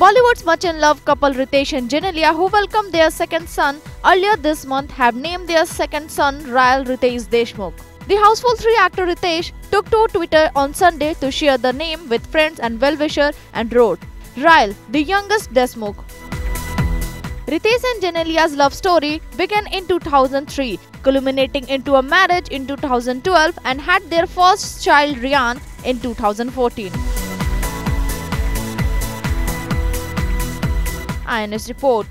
Bollywood's much in love couple Riteish and Genelia, who welcomed their second son earlier this month, have named their second son Rahyl Riteish Deshmukh. The Houseful 3 actor Riteish took to Twitter on Sunday to share the name with friends and well-wisher and wrote, Rahyl, the youngest Deshmukh. Riteish and Genelia's love story began in 2003, culminating into a marriage in 2012 and had their first child Riaan in 2014. INS report.